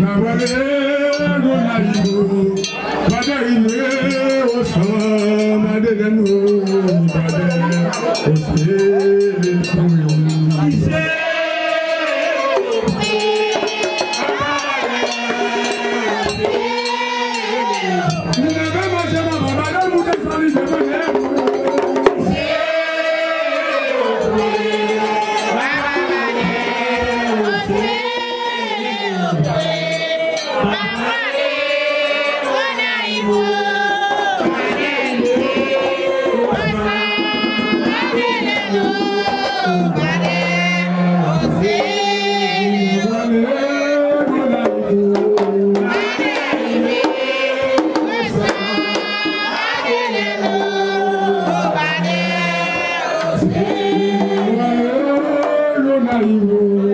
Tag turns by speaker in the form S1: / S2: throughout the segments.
S1: Nàwọ̀lẹ́ ló láyé o, bàbá ìlú. You.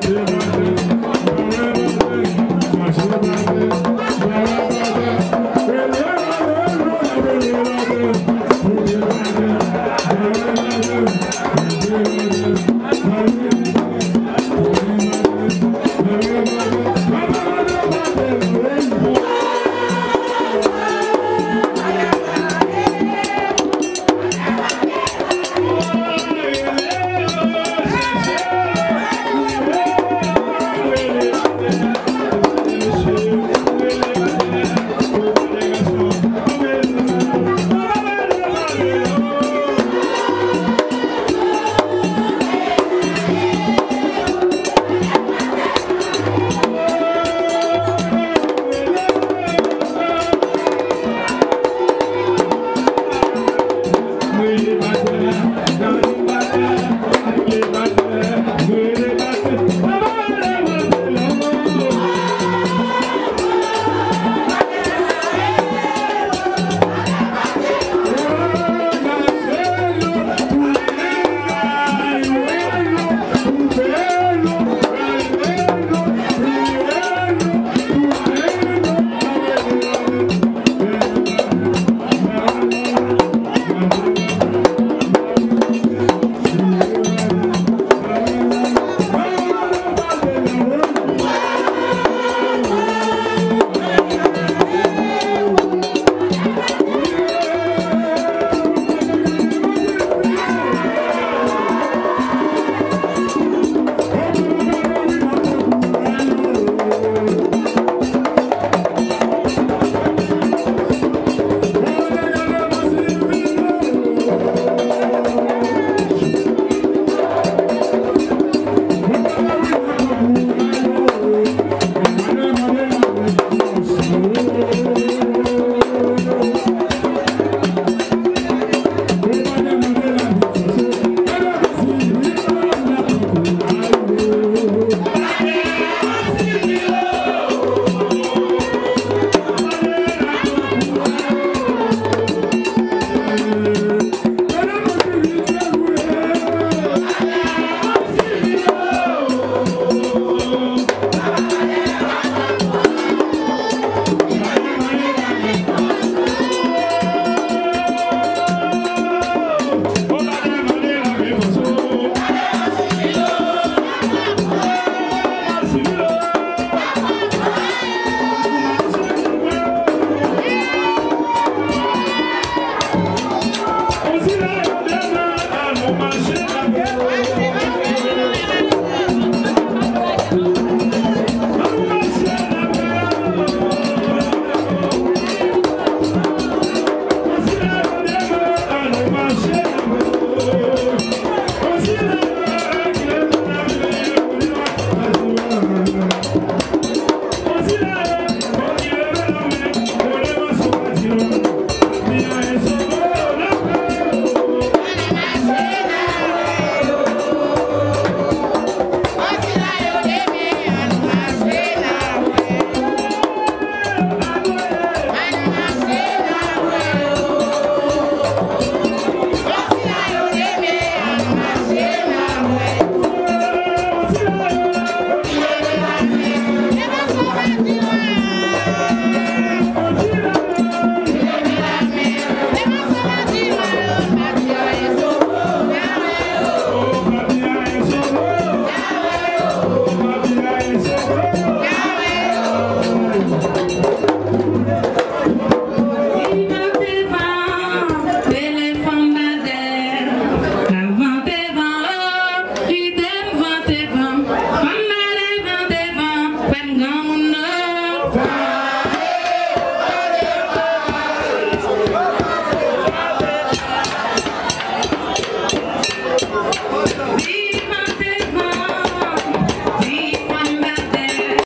S1: Good.